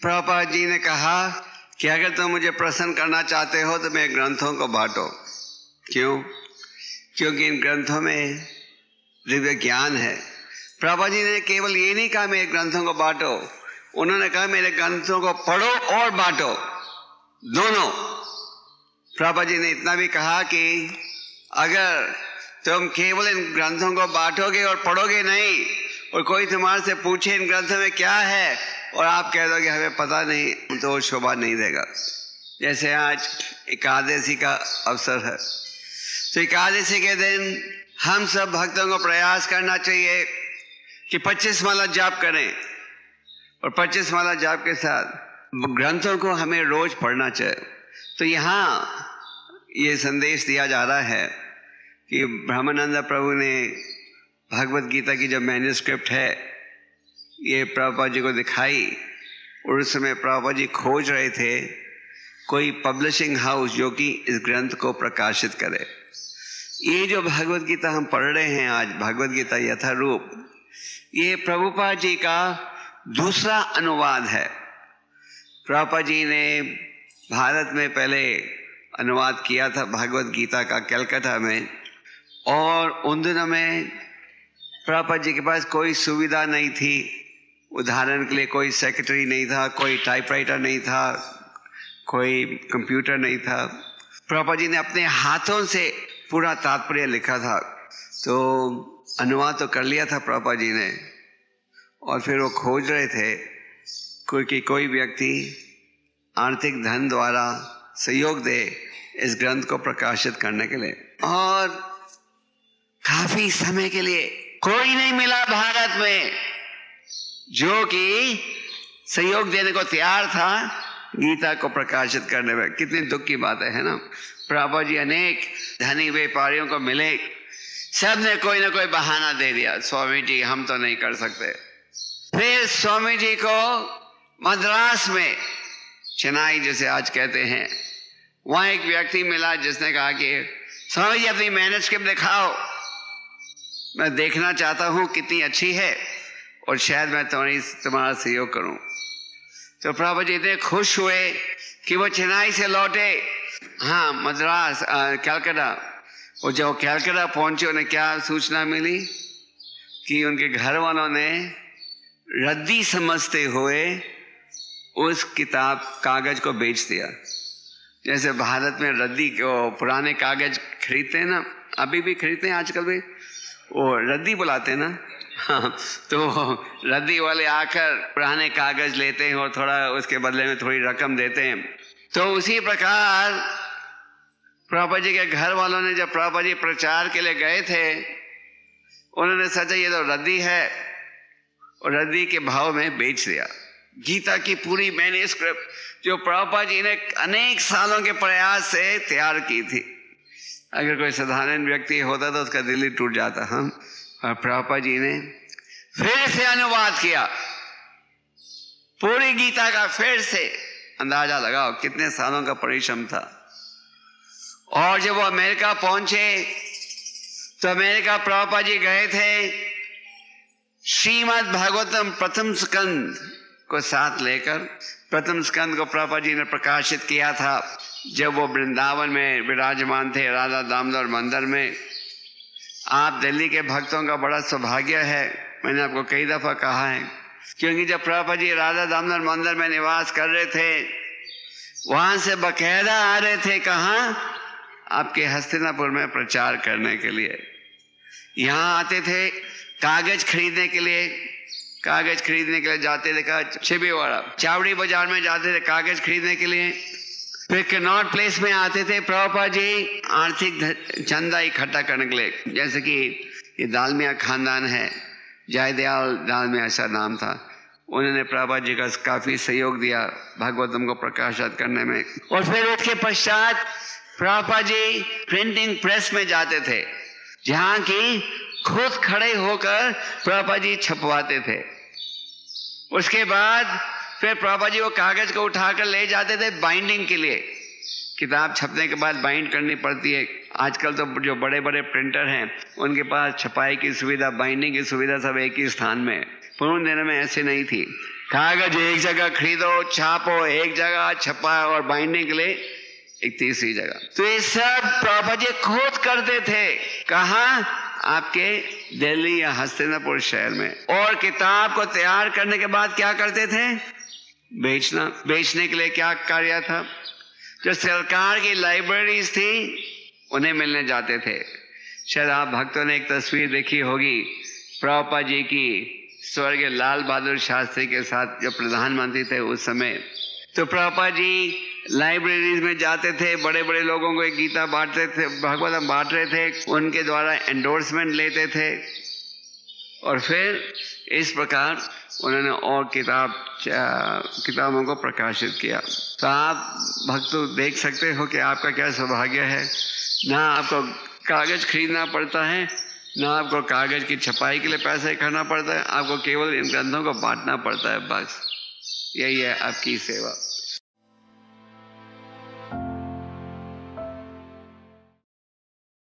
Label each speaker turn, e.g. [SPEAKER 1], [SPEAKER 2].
[SPEAKER 1] प्रभुपाद जी ने कहा कि अगर तुम मुझे प्रसन्न करना चाहते हो तो मेरे ग्रंथों को बांटो। क्यों? क्योंकि इन ग्रंथों में दिव्य ज्ञान है। प्रभा जी ने केवल ये नहीं कहा, मेरे ग्रंथों को बांटो। उन्होंने कहा, मेरे ग्रंथों को पढ़ो और बांटो। दोनों। प्रभा जी ने इतना भी कहा कि अगर तुम केवल इन ग्रंथों को बांटोगे और पढ़ोगे नहीं, और कोई तुम्हारे से पूछे इन ग्रंथों में क्या है और आप कह दोगे हमें पता नहीं तो शोभा नहीं देगा। जैसे आज एकादशी का अवसर है। तो एकादशी के दिन हम सब भक्तों को प्रयास करना चाहिए कि 25 माला जाप करें। और 25 माला जाप के साथ ग्रंथों को हमें रोज पढ़ना चाहिए। तो यहाँ ये संदेश दिया जा रहा है कि ब्रह्मानंद प्रभु ने भगवत गीता की जो मैन्यूस्क्रिप्ट है ये प्रभुपा जी को दिखाई और उस समय प्रभुपा जी खोज रहे थे, कोई पब्लिशिंग हाउस जो कि इस ग्रंथ को प्रकाशित करे। ये जो भगवत गीता हम पढ़ रहे हैं आज भगवत गीता यथारूप, ये प्रभुपा जी का दूसरा अनुवाद है। प्रभुपा जी ने भारत में पहले अनुवाद किया था भगवत गीता का कलकत्ता में, और उन दिनों में प्रभुपा जी के पास कोई सुविधा नहीं थी। उदाहरण के लिए कोई सेक्रेटरी नहीं था, कोई टाइपराइटर नहीं था, कोई कंप्यूटर नहीं था। प्रभा जी ने अपने हाथों से पूरा तात्पर्य लिखा था। तो अनुवाद तो कर लिया था प्रभा जी ने। और फिर वो खोज रहे थे कोई कोई व्यक्ति आर्थिक धन द्वारा सहयोग दे इस ग्रंथ को प्रकाशित करने के लिए। और काफ़ी समय के लिए कोई नहीं मिला भारत में। जो कि सहयोग देने को तैयार था, गीता को प्रकाशित करने में। कितनी दुख की बात है ना? प्रभा जी अनेक धनी व्यापारियों को मिले सबने कोई ना कोई बहाना दे दिया। स्वामी जी, हम तो नहीं कर सकते। फिर स्वामी जी को मद्रास में चेन्नई जैसे आज कहते हैं, वहाँ एक व्यक्ति मिला जिसने कहा कि, स्वामी जी, अपनी मेहनत के दिखाओ। मैं देखना चाहता हूँ कितनी अच्छी है। और शायद मैं तुम्हारी तुम्हारा सहयोग करूँ। तो प्रभु जी इतने खुश हुए कि वो चेन्नई से लौटे। हाँ मद्रास कैलकाटा। और जब कैलकाटा पहुँचे, उन्हें क्या सूचना मिली? कि उनके घर वालों ने रद्दी समझते हुए उस किताब, कागज़ को बेच दिया। जैसे भारत में रद्दी को पुराने कागज़ खरीदते हैं ना, अभी भी खरीदते हैं आजकल भी। वो रद्दी बुलाते हैं ना हाँ, तो रद्दी वाले आकर पुराने कागज़ लेते हैं और थोड़ा उसके बदले में थोड़ी रकम देते हैं। तो उसी प्रकार प्रभा जी के घर वालों ने जब प्रभा जी प्रचार के लिए गए थे उन्होंने सोचा ये तो रद्दी है। और रद्दी के भाव में बेच दिया। गीता की पूरी मैंने स्क्रिप्ट जो प्रभा जी ने अनेक सालों के प्रयास से तैयार की थी। अगर कोई साधारण व्यक्ति होता तो उसका दिल ही टूट जाता हम और प्रभा जी ने फिर से अनुवाद किया। पूरी गीता का फिर से अंदाज़ा लगाओ कितने सालों का परिश्रम था। और जब वो अमेरिका पहुँचे तो अमेरिका प्रभुपा जी गए थे श्रीमद भागवतम प्रथम स्कंद को साथ लेकर। प्रथम स्कंद को प्रभुपा जी ने प्रकाशित किया था। जब वो वृंदावन में विराजमान थे, राधा दामोदर मंदिर में आप दिल्ली के भक्तों का बड़ा सौभाग्य है, मैंने आपको कई दफ़ा कहा है। क्योंकि जब प्रभा जी राधा दामोदर मंदिर में निवास कर रहे थे, वहाँ से बकायदा आ रहे थे कहा, आपके हस्तिनापुर में प्रचार करने के लिए। यहाँ आते थे, कागज़ खरीदने के लिए, कागज़ खरीदने के लिए जाते थे, कहा, छिबीवाड़ा, चावड़ी बाज़ार में जाते थे, कागज़ खरीदने के लिए। फिर कनॉट प्लेस में आते थे प्रभुपा जी, आर्थिक चंदा इकट्ठा करने के लिए। जैसे कि ये दालमिया खानदान है, जयदयाल दालमिया ऐसा नाम था। उन्होंने प्रभा जी का काफ़ी सहयोग दिया भागवतम को प्रकाशित करने में। और फिर उसके पश्चात प्रभा जी प्रिंटिंग प्रेस में जाते थे, जहाँ की खुद खड़े होकर प्रभा जी छपवाते थे। उसके बाद फिर प्रभा जी वो कागज़ को उठाकर ले जाते थे बाइंडिंग के लिए। किताब छपने के बाद बाइंड करनी पड़ती है। आजकल तो जो बड़े बड़े प्रिंटर हैं, उनके पास छपाई की सुविधा बाइंडिंग की सुविधा सब एक ही स्थान में पुराने दिनों में ऐसे नहीं थी। कागज़ एक जगह खरीदो, छापो, एक जगह छपा और बाइंडिंग के लिए एक तीसरी जगह। तो ये सब प्रभा जी खुद करते थे। कहा? आपके दिल्ली या हस्तिनापुर शहर में। और किताब को तैयार करने के बाद क्या करते थे? बेचना, बेचने के लिए क्या कार्य था? जो सरकार की लाइब्रेरीज थी, उन्हें मिलने जाते थे। शायद आप भक्तों ने एक तस्वीर देखी होगी प्रभा जी की स्वर्गीय लाल बहादुर शास्त्री के साथ जो प्रधानमंत्री थे उस समय। तो प्रभा जी लाइब्रेरीज में जाते थे बड़े बड़े लोगों को गीता बांटते थे, भगवत बांट रहे थे, उनके द्वारा एंडोर्समेंट लेते थे। और फिर इस प्रकार उन्होंने और किताब किताबों को प्रकाशित किया। तो आप भक्त देख सकते हो कि आपका क्या सौभाग्य है। ना आपको कागज़ खरीदना पड़ता है, ना आपको कागज़ की छपाई के लिए पैसे करना पड़ता है, आपको केवल इन ग्रंथों को बांटना पड़ता है, बस। यही है आपकी सेवा।